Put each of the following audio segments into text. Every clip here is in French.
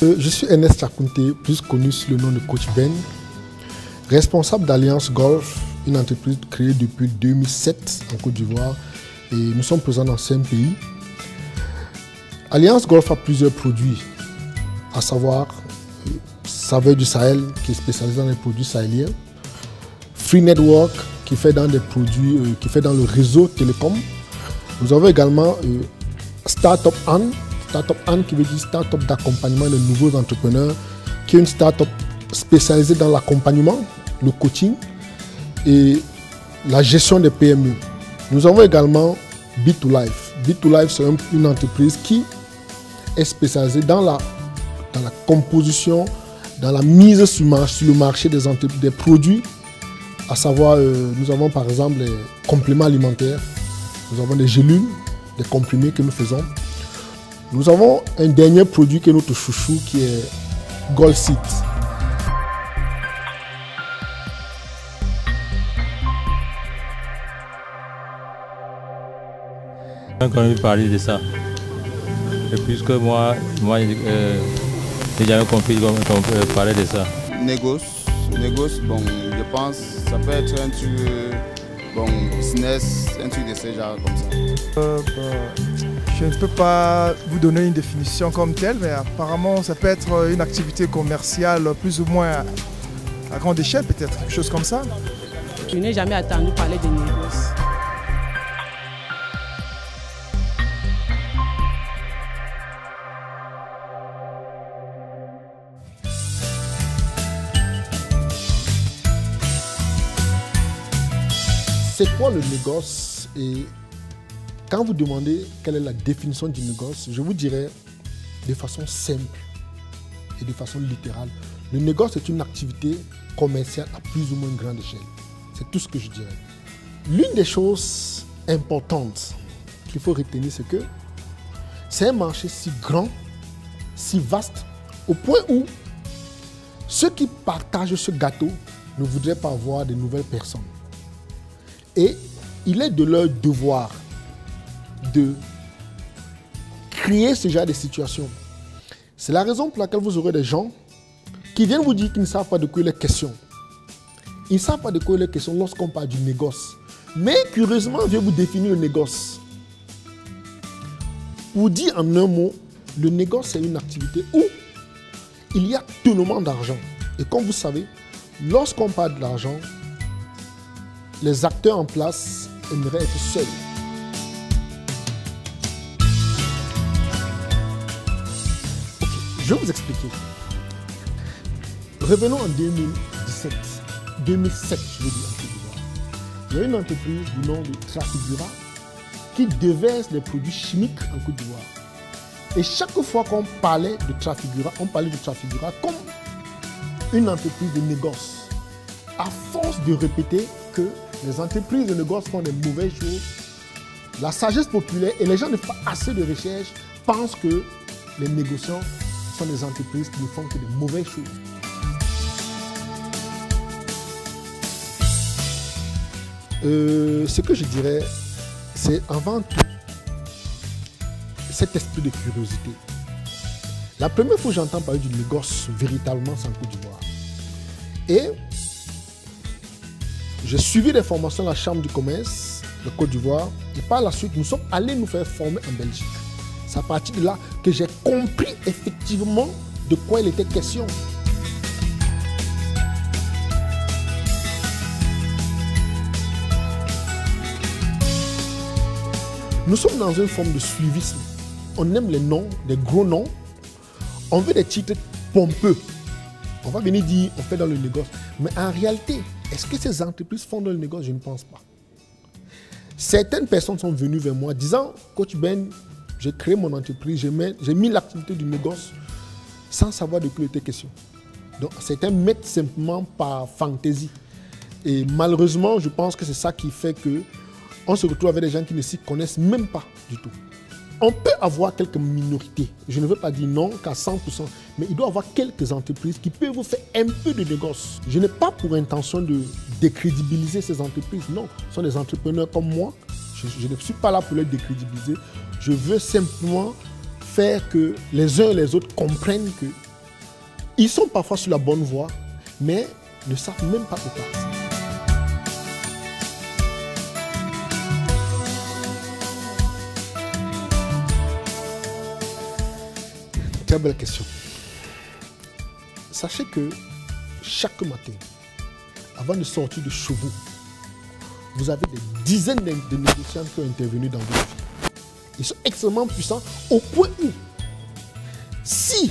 je suis Ernest Chakunte, plus connu sous le nom de Coach Ben, responsable d'Alliance Golf, une entreprise créée depuis 2007 en Côte d'Ivoire et nous sommes présents dans cinq pays. Alliance Golf a plusieurs produits, à savoir euh, Saveur du Sahel qui est spécialisé dans les produits sahéliens, Free Network qui fait dans des produits, euh, qui fait dans le réseau télécom. Nous avons également euh, Startup An, Startup An qui veut dire Startup d'accompagnement de nouveaux entrepreneurs, qui est une startup spécialisée dans l'accompagnement, le coaching et la gestion des PME. Nous avons également Bit2Life. Bit2Life, c'est une entreprise qui est spécialisée dans la, dans la composition, dans la mise sur, le marché des, des produits, à savoir, euh, nous avons par exemple les compléments alimentaires, nous avons des gélules, des comprimés que nous faisons. Nous avons un dernier produit qui est notre chouchou, qui est Gold Seed. Quand on parler de ça, et puisque moi, moi euh, j'ai jamais compris comment on peut parler de ça. Négoce, négoce, bon, je pense, ça peut être un truc, euh, bon, business, un truc de ce genre comme ça. Euh, bah, je ne peux pas vous donner une définition comme telle, mais apparemment ça peut être une activité commerciale plus ou moins à grande échelle, peut-être, quelque chose comme ça. Je n'ai jamais attendu parler de négoce. C'est quoi le négoce Et quand vous demandez quelle est la définition du négoce, je vous dirais de façon simple et de façon littérale. Le négoce est une activité commerciale à plus ou moins grande échelle. C'est tout ce que je dirais. L'une des choses importantes qu'il faut retenir, c'est que c'est un marché si grand, si vaste, au point où ceux qui partagent ce gâteau ne voudraient pas voir de nouvelles personnes. Et il est de leur devoir de créer ce genre de situation. C'est la raison pour laquelle vous aurez des gens qui viennent vous dire qu'ils ne savent pas de quoi il est question. Ils ne savent pas de quoi il est question lorsqu'on parle du négoce. Mais curieusement, je vais vous définir le négoce. Pour dire en un mot, le négoce, c'est une activité où il y a tellement d'argent. Et comme vous savez, lorsqu'on parle de l'argent, les acteurs en place aimeraient être seuls. Je vais vous expliquer. Revenons en 2017, 2007, je veux dire, en Côte d'Ivoire. Il y a une entreprise du nom de Trafigura qui déverse des produits chimiques en Côte d'Ivoire. Et chaque fois qu'on parlait de Trafigura, on parlait de Trafigura comme une entreprise de négoce. À force de répéter que les entreprises de négoce font des mauvaises choses, la sagesse populaire et les gens ne font pas assez de recherche pensent que les négociants des entreprises qui ne font que de mauvaises choses. Euh, ce que je dirais, c'est avant tout cet esprit de curiosité. La première fois que j'entends parler du négoce véritablement, sans coup d'Ivoire. Et j'ai suivi des formations à la Chambre du commerce de Côte d'Ivoire. Et par la suite, nous sommes allés nous faire former en Belgique. C'est à partir de là j'ai compris effectivement de quoi il était question. Nous sommes dans une forme de suivisme. On aime les noms, des gros noms. On veut des titres pompeux. On va venir dire, on fait dans le négoce. Mais en réalité, est-ce que ces entreprises font dans le négoce? Je ne pense pas. Certaines personnes sont venues vers moi disant, Coach Ben, j'ai créé mon entreprise, j'ai mis l'activité du négoce sans savoir de quoi était question. Donc certains mettent simplement par fantaisie. Et malheureusement, je pense que c'est ça qui fait que on se retrouve avec des gens qui ne s'y connaissent même pas du tout. On peut avoir quelques minorités. Je ne veux pas dire non qu'à 100%, mais il doit y avoir quelques entreprises qui peuvent vous faire un peu de négoce. Je n'ai pas pour intention de décrédibiliser ces entreprises. Non, ce sont des entrepreneurs comme moi. Je, ne suis pas là pour les décrédibiliser. Je veux simplement faire que les uns et les autres comprennent que Ils sont parfois sur la bonne voie, mais ne savent même pas où partir. Très belle question. Sachez que chaque matin, avant de sortir de chez vous, vous avez des dizaines de négociants qui ont intervenu dans votre vie. Ils sont extrêmement puissants au point où, si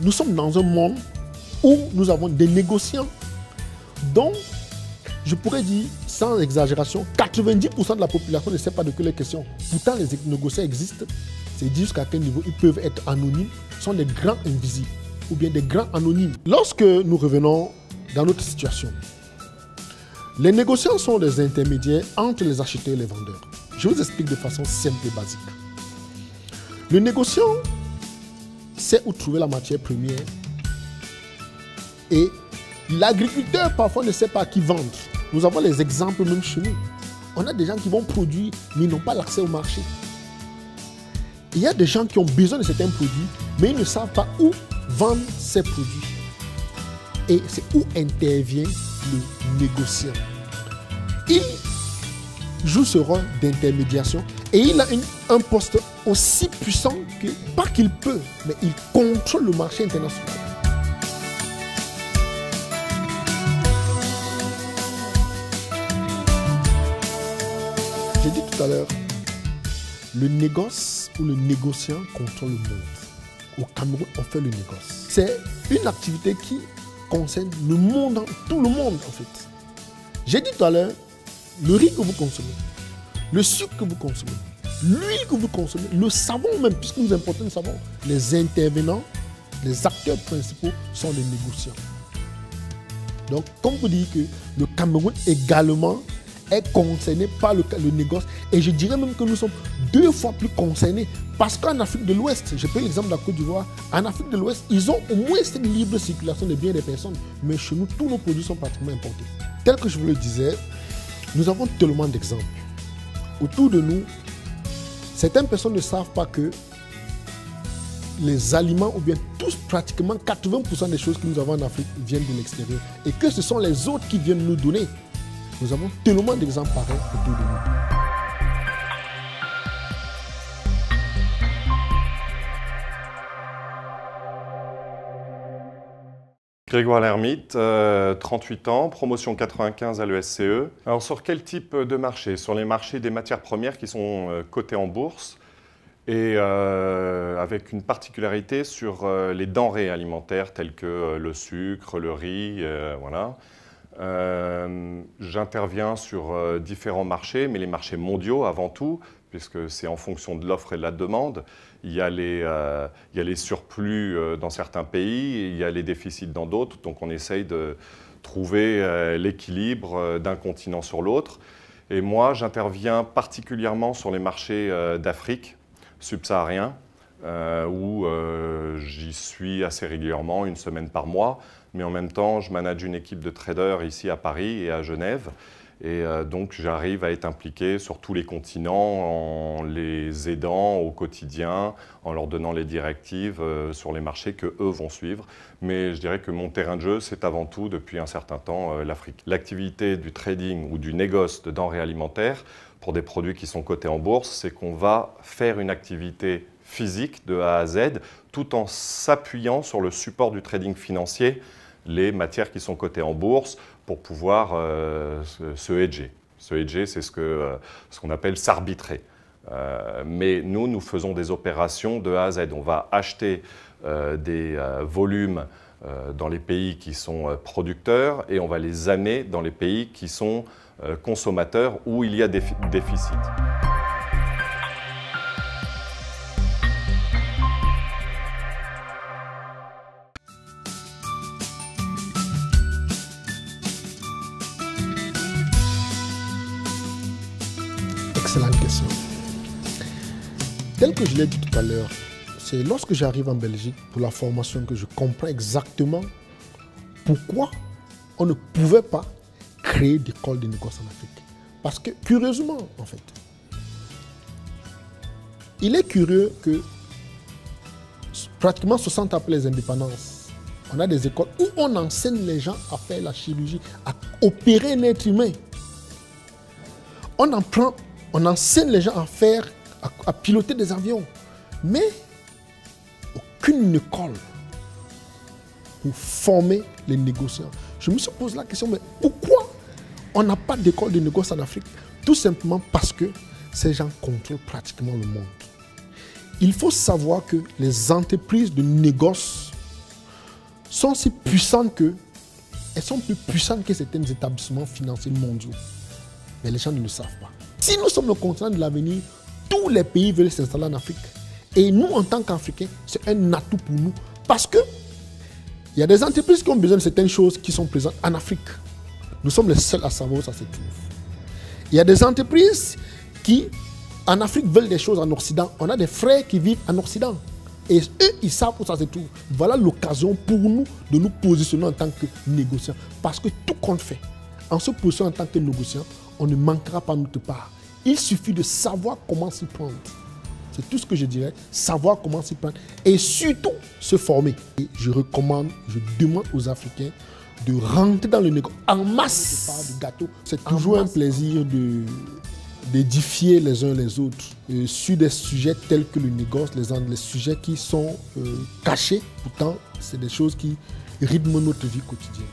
nous sommes dans un monde où nous avons des négociants dont, je pourrais dire, sans exagération, 90% de la population ne sait pas de quelle question. Pourtant, les négociants existent. C'est dit jusqu'à quel niveau ils peuvent être anonymes, sont des grands invisibles ou bien des grands anonymes. Lorsque nous revenons dans notre situation, les négociants sont des intermédiaires entre les acheteurs et les vendeurs. Je vous explique de façon simple et basique. Le négociant sait où trouver la matière première et l'agriculteur parfois ne sait pas à qui vendre. Nous avons les exemples même chez nous. On a des gens qui vont produire mais ils n'ont pas l'accès au marché. Il y a des gens qui ont besoin de certains produits mais ils ne savent pas où vendre ces produits. Et c'est où intervient le négociant. Il joue ce rôle d'intermédiation et il a un poste aussi puissant que, pas qu'il peut, mais il contrôle le marché international. J'ai dit tout à l'heure, le négoce ou le négociant contrôle le monde. Au Cameroun, on fait le négoce. C'est une activité qui concerne le monde, tout le monde en fait. J'ai dit tout à l'heure, le riz que vous consommez, le sucre que vous consommez, l'huile que vous consommez, le savon même, puisque nous importons le savon, les intervenants, les acteurs principaux sont les négociants. Donc, comme vous dites que le Cameroun également est concerné par le, négoce. Et je dirais même que nous sommes deux fois plus concernés. Parce qu'en Afrique de l'Ouest, je prends l'exemple de la Côte d'Ivoire, en Afrique de l'Ouest, ils ont au moins cette libre circulation des biens des personnes. Mais chez nous, tous nos produits sont pratiquement importés. Tel que je vous le disais, nous avons tellement d'exemples. Autour de nous, certaines personnes ne savent pas que les aliments, ou bien tous, pratiquement 80% des choses que nous avons en Afrique viennent de l'extérieur. Et que ce sont les autres qui viennent nous donner. Nous avons tellement d'exemples pareils autour de nous. Grégoire Lermite, euh, 38 ans, promotion 95 à l'ESCE. Alors sur quel type de marché? Sur les marchés des matières premières qui sont euh, cotées en bourse et euh, avec une particularité sur euh, les denrées alimentaires telles que euh, le sucre, le riz, voilà. J'interviens sur différents marchés, mais les marchés mondiaux avant tout, puisque c'est en fonction de l'offre et de la demande. Il y a les, euh, surplus euh, dans certains pays, il y a les déficits dans d'autres, donc on essaye de trouver euh, l'équilibre d'un continent sur l'autre. Et moi, j'interviens particulièrement sur les marchés d'Afrique subsahariens, où j'y suis assez régulièrement, une semaine par mois, mais en même temps, je manage une équipe de traders ici à Paris et à Genève. Et euh, donc j'arrive à être impliqué sur tous les continents en les aidant au quotidien, en leur donnant les directives euh, sur les marchés que eux vont suivre. Mais je dirais que mon terrain de jeu, c'est avant tout depuis un certain temps euh, l'Afrique. L'activité du trading ou du négoce de denrées alimentaires pour des produits qui sont cotés en bourse, c'est qu'on va faire une activité physique de A à Z tout en s'appuyant sur le support du trading financier les matières qui sont cotées en bourse pour pouvoir euh, se, hedger. Se hedger, c'est ce qu'on euh, ce qu'on appelle s'arbitrer. Euh, mais nous, nous faisons des opérations de A à Z. On va acheter des volumes dans les pays qui sont producteurs et on va les amener dans les pays qui sont consommateurs où il y a des déficits. Excellente question. Tel que je l'ai dit tout à l'heure, c'est lorsque j'arrive en Belgique pour la formation que je comprends exactement pourquoi on ne pouvait pas créer d'école de négoce en Afrique. Parce que, curieusement, en fait, il est curieux que pratiquement 60 après les indépendances, on a des écoles où on enseigne les gens à faire la chirurgie, à opérer un être humain. On apprend, on enseigne les gens à faire, à, piloter des avions. Mais aucune école pour former les négociants. Je me suis posé la question, mais pourquoi on n'a pas d'école de négoce en Afrique? Tout simplement parce que ces gens contrôlent pratiquement le monde. Il faut savoir que les entreprises de négoce sont si puissantes que elles sont plus puissantes que certains établissements financiers mondiaux. Mais les gens ne le savent pas. Si nous sommes le continent de l'avenir, tous les pays veulent s'installer en Afrique. Et nous, en tant qu'Africains, c'est un atout pour nous. Parce que il y a des entreprises qui ont besoin de certaines choses qui sont présentes en Afrique. Nous sommes les seuls à savoir où ça se trouve. Il y a des entreprises qui, en Afrique, veulent des choses en Occident. On a des frères qui vivent en Occident. Et eux, ils savent où ça se trouve. Voilà l'occasion pour nous de nous positionner en tant que négociants. Parce que tout compte fait, en se positionnant en tant que négociant, on ne manquera pas notre part. Il suffit de savoir comment s'y prendre. C'est tout ce que je dirais. Savoir comment s'y prendre. Et surtout, se former. Et je recommande, je demande aux Africains de rentrer dans le négoce en masse. Du gâteau. C'est toujours un plaisir de d'édifier les uns les autres euh, sur des sujets tels que le négoce, les, les sujets qui sont euh, cachés. Pourtant, c'est des choses qui rythment notre vie quotidienne.